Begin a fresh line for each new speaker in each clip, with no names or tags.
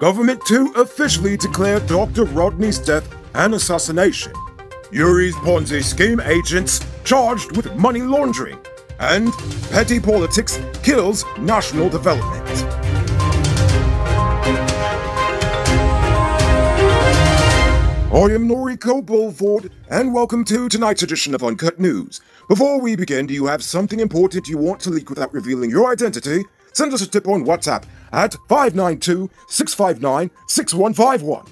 Government to officially declare Dr. Rodney's death an assassination. Yuri's Ponzi scheme agents charged with money laundering. And petty politics kills national development. I am Noriko Bulford, and welcome to tonight's edition of Uncut News. Before we begin, do you have something important you want to leak without revealing your identity? Send us a tip on WhatsApp at 592 659 6151.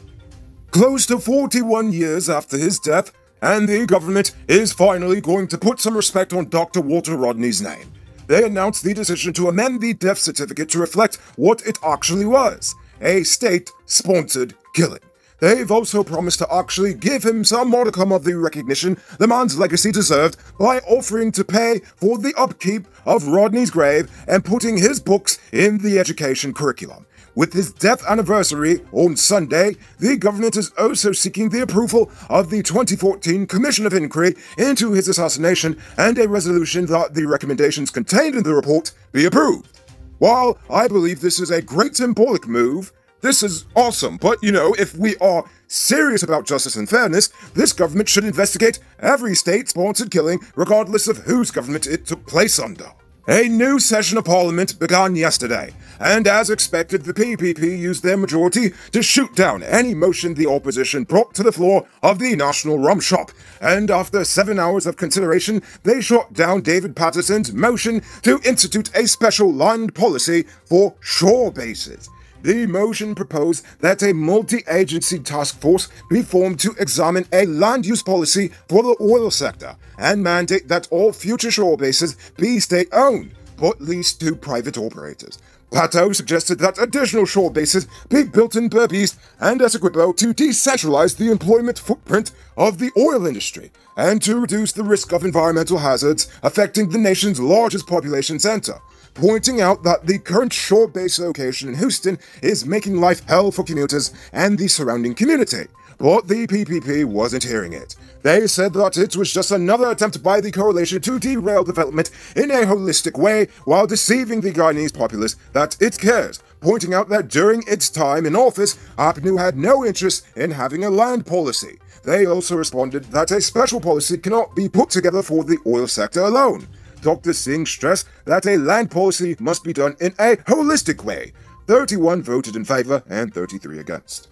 Close to 41 years after his death, and the government is finally going to put some respect on Dr. Walter Rodney's name. They announced the decision to amend the death certificate to reflect what it actually was a state sponsored killing. They've also promised to actually give him some modicum of the recognition the man's legacy deserved by offering to pay for the upkeep of Rodney's grave and putting his books in the education curriculum. With his death anniversary on Sunday, the government is also seeking the approval of the 2014 Commission of Inquiry into his assassination and a resolution that the recommendations contained in the report be approved. While I believe this is a great symbolic move, this is awesome, but you know, if we are serious about justice and fairness, this government should investigate every state sponsored killing, regardless of whose government it took place under. A new session of Parliament began yesterday, and as expected, the PPP used their majority to shoot down any motion the opposition brought to the floor of the National Rum Shop. And after seven hours of consideration, they shot down David Patterson's motion to institute a special land policy for shore bases. The motion proposed that a multi agency task force be formed to examine a land use policy for the oil sector and mandate that all future shore bases be state owned, but leased to private operators. Pato suggested that additional shore bases be built in Berbice and Essequibo to decentralize the employment footprint of the oil industry and to reduce the risk of environmental hazards affecting the nation's largest population center pointing out that the current shore base location in Houston is making life hell for commuters and the surrounding community. But the PPP wasn't hearing it. They said that it was just another attempt by the coalition to derail development in a holistic way while deceiving the Guyanese populace that it cares, pointing out that during its time in office, APNU had no interest in having a land policy. They also responded that a special policy cannot be put together for the oil sector alone. Dr. Singh stressed that a land policy must be done in a holistic way. 31 voted in favor and 33 against.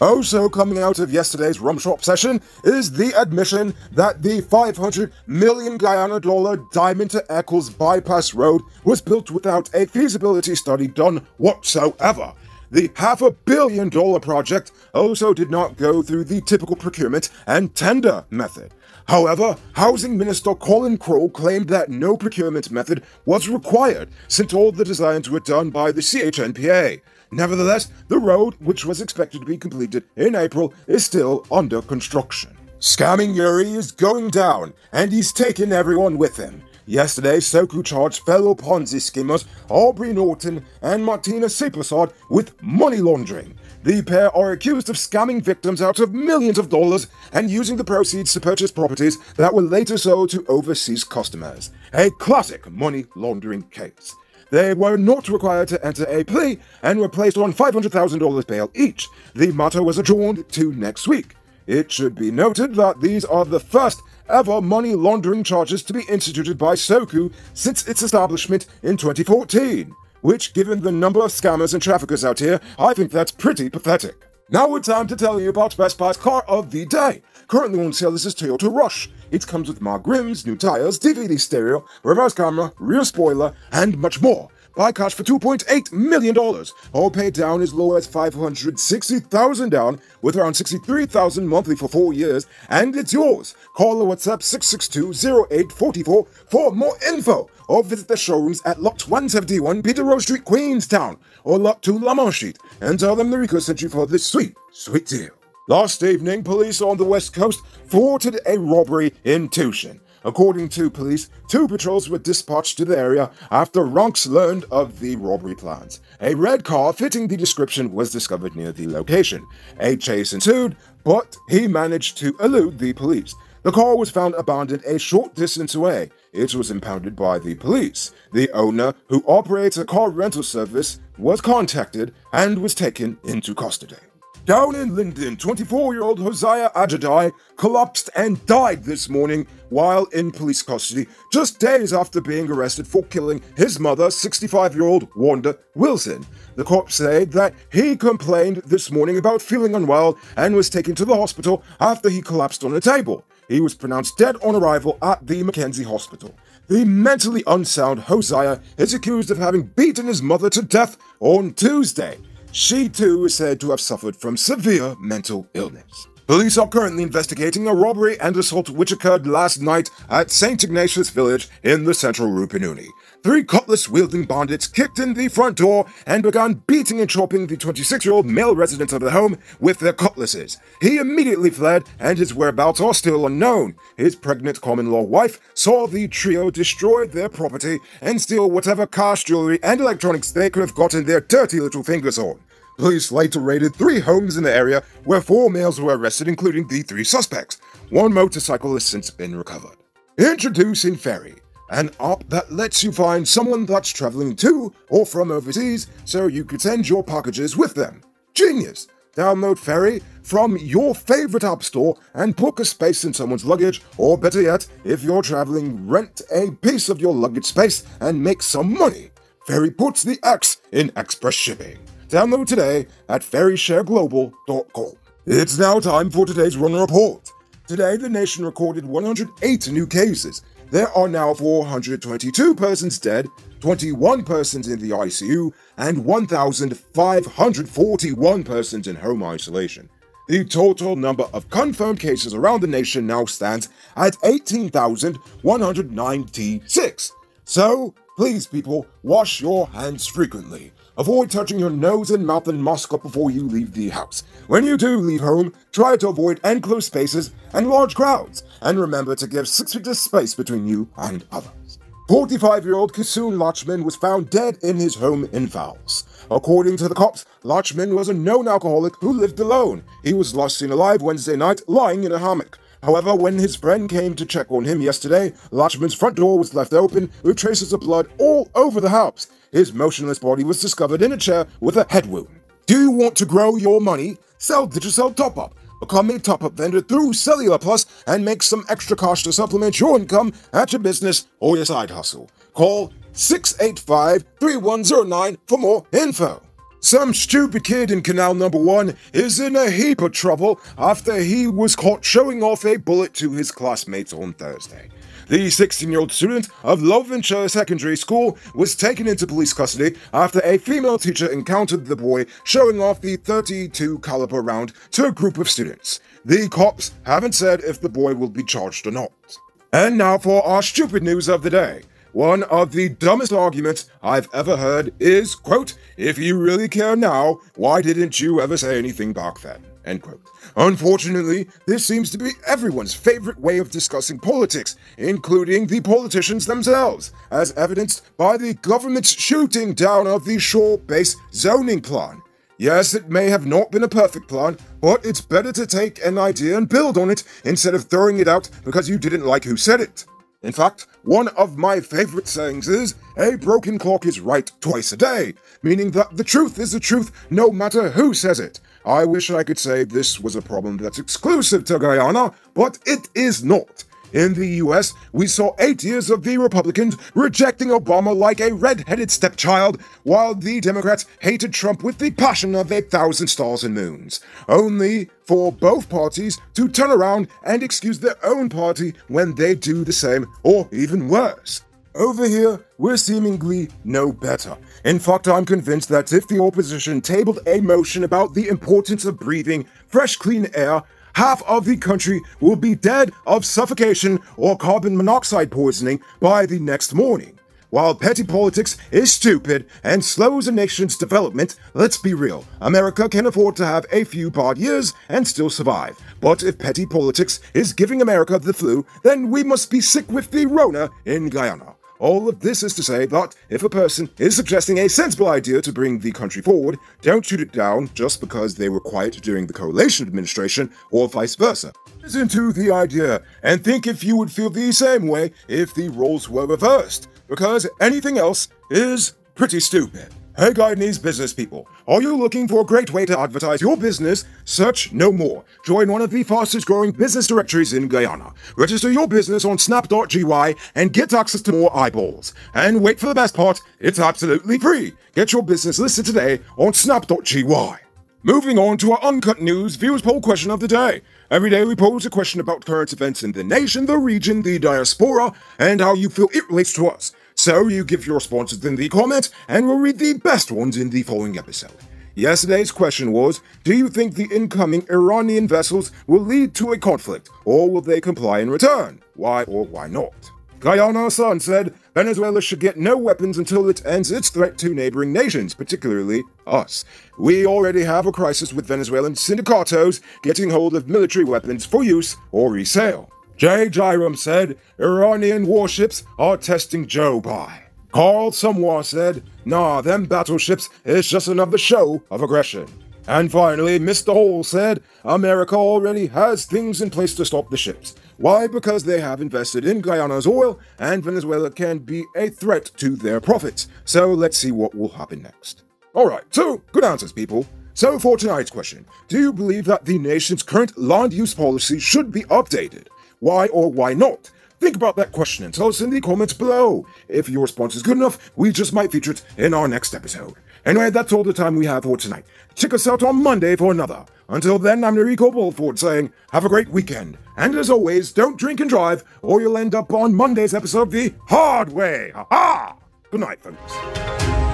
Also, coming out of yesterday's rum shop session is the admission that the 500 million Guyana dollar Diamond to Eccles bypass road was built without a feasibility study done whatsoever. The half a billion dollar project also did not go through the typical procurement and tender method. However, Housing Minister Collin Croal claimed that no procurement method was required since all the designs were done by the CH&PA. Nevertheless, the road, which was expected to be completed in April, is still under construction. Scamming Yuri is going down, and he's taken everyone with him. Yesterday, SOCU charged fellow Ponzi schemers Aubrey Norton and Martina Sepersod with money laundering. The pair are accused of scamming victims out of millions of dollars and using the proceeds to purchase properties that were later sold to overseas customers. A classic money laundering case. They were not required to enter a plea and were placed on $500,000 bail each. The matter was adjourned to next week. It should be noted that these are the first ever money laundering charges to be instituted by SOCU since its establishment in 2014 which, given the number of scammers and traffickers out here, I think that's pretty pathetic. Now it's time to tell you about Best Buy's car of the day. Currently on sale is this Toyota Rush. It comes with mag rims, new tires, DVD stereo, reverse camera, rear spoiler, and much more. Buy cash for $2.8 million. All paid down as low as 560,000 down, with around 63,000 monthly for four years, and it's yours. Call or WhatsApp 662-0844 for more info, or visit the showrooms at Lot 171 Peter Rose Street, Queenstown, or Lot 2 Lamont Street, and tell them the Rico sent you for this sweet, sweet deal. Last evening, police on the west coast thwarted a robbery in Tuschen. According to police, two patrols were dispatched to the area after Ronks learned of the robbery plans. A red car fitting the description was discovered near the location. A chase ensued, but he managed to elude the police. The car was found abandoned a short distance away. It was impounded by the police. The owner, who operates a car rental service, was contacted and was taken into custody. Down in Linden, 24 year old Hosea Ajadai collapsed and died this morning while in police custody, just days after being arrested for killing his mother, 65 year old Wanda Wilson. The cops said that he complained this morning about feeling unwell and was taken to the hospital after he collapsed on a table. He was pronounced dead on arrival at the Mackenzie Hospital. The mentally unsound Hosea is accused of having beaten his mother to death on Tuesday. She too is said to have suffered from severe mental illness. Police are currently investigating a robbery and assault which occurred last night at St. Ignatius Village in the central Rupununi. Three cutlass wielding bandits kicked in the front door and began beating and chopping the 26 year old male resident of the home with their cutlasses. He immediately fled, and his whereabouts are still unknown. His pregnant common law wife saw the trio destroy their property and steal whatever cash, jewelry, and electronics they could have gotten their dirty little fingers on. Police later raided three homes in the area where four males were arrested, including the three suspects. One motorcycle has since been recovered. Introducing Ferry, an app that lets you find someone that's traveling to or from overseas so you could send your packages with them. Genius! Download Ferry from your favorite app store and book a space in someone's luggage, or better yet, if you're traveling, rent a piece of your luggage space and make some money. Ferry puts the X in express shipping. Download today at ferryshareglobal.com. It's now time for today's Rona Report. Today, the nation recorded 108 new cases. There are now 422 persons dead, 21 persons in the ICU, and 1,541 persons in home isolation. The total number of confirmed cases around the nation now stands at 18,196. So, please, people, wash your hands frequently. Avoid touching your nose and mouth and mask up before you leave the house. When you do leave home, try to avoid enclosed spaces and large crowds, and remember to give six feet of space between you and others. 45 year old Kisun Lachman was found dead in his home in Fowles. According to the cops, Lachman was a known alcoholic who lived alone. He was last seen alive Wednesday night, lying in a hammock. However, when his friend came to check on him yesterday, Lachman's front door was left open with traces of blood all over the house. His motionless body was discovered in a chair with a head wound. Do you want to grow your money? Sell Digicel Top Up. Become a top up vendor through Cellular Plus and make some extra cash to supplement your income at your business or your side hustle. Call 685 3109 for more info. Some stupid kid in canal number one is in a heap of trouble after he was caught showing off a bullet to his classmates on Thursday. The 16 year old student of Lovenshire Secondary School was taken into police custody after a female teacher encountered the boy showing off the 32 caliber round to a group of students. The cops haven't said if the boy will be charged or not. And now for our stupid news of the day. One of the dumbest arguments I've ever heard is, quote, if you really care now, why didn't you ever say anything back then? End quote. Unfortunately, this seems to be everyone's favorite way of discussing politics, including the politicians themselves, as evidenced by the government's shooting down of the shore base zoning plan. Yes, it may have not been a perfect plan, but it's better to take an idea and build on it instead of throwing it out because you didn't like who said it. In fact, one of my favorite sayings is, a broken clock is right twice a day, meaning that the truth is the truth no matter who says it. I wish I could say this was a problem that's exclusive to Guyana, but it is not. In the US, we saw eight years of the Republicans rejecting Obama like a red-headed stepchild, while the Democrats hated Trump with the passion of a thousand stars and moons. Only for both parties to turn around and excuse their own party when they do the same, or even worse. Over here, we're seemingly no better. In fact, I'm convinced that if the opposition tabled a motion about the importance of breathing fresh, clean air, half of the country will be dead of suffocation or carbon monoxide poisoning by the next morning. While petty politics is stupid and slows a nation's development, let's be real. America can afford to have a few bad years and still survive. But if petty politics is giving America the flu, then we must be sick with the Rona in Guyana. All of this is to say that if a person is suggesting a sensible idea to bring the country forward, don't shoot it down just because they were quiet during the coalition administration or vice versa. Listen to the idea and think if you would feel the same way if the roles were reversed, because anything else is pretty stupid. Hey Guyanese business people, are you looking for a great way to advertise your business? Search no more. Join one of the fastest growing business directories in Guyana. Register your business on snap.gy and get access to more eyeballs. And wait for the best part, it's absolutely free. Get your business listed today on snap.gy. Moving on to our Uncut News viewers poll question of the day. Every day we pose a question about current events in the nation, the region, the diaspora, and how you feel it relates to us. So you give your responses in the comments, and we'll read the best ones in the following episode. Yesterday's question was Do you think the incoming Iranian vessels will lead to a conflict, or will they comply in return? Why or why not? Guyana Sun said Venezuela should get no weapons until it ends its threat to neighboring nations, particularly us. We already have a crisis with Venezuelan sindicatos getting hold of military weapons for use or resale. Jay Jairam said Iranian warships are testing Joe by. Carl Somwa said, Nah, them battleships is just another show of aggression. And finally, Mr. Hall said, America already has things in place to stop the ships. Why? Because they have invested in Guyana's oil, and Venezuela can be a threat to their profits. So let's see what will happen next. Alright, so good answers, people. So for tonight's question, do you believe that the nation's current land use policy should be updated? Why or why not? Think about that question and tell us in the comments below. If your response is good enough, we just might feature it in our next episode. Anyway, that's all the time we have for tonight. Check us out on Monday for another. Until then, I'm Noriko Bulford saying, have a great weekend. And as always, don't drink and drive, or you'll end up on Monday's episode the hard way. Ha ha! Good night, folks.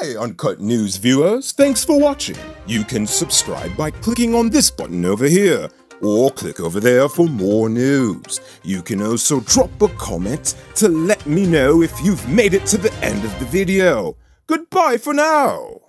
Hey, Uncut News viewers, thanks for watching. You can subscribe by clicking on this button over here, or click over there for more news. You can also drop a comment to let me know if you've made it to the end of the video. Goodbye for now.